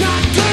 Not good.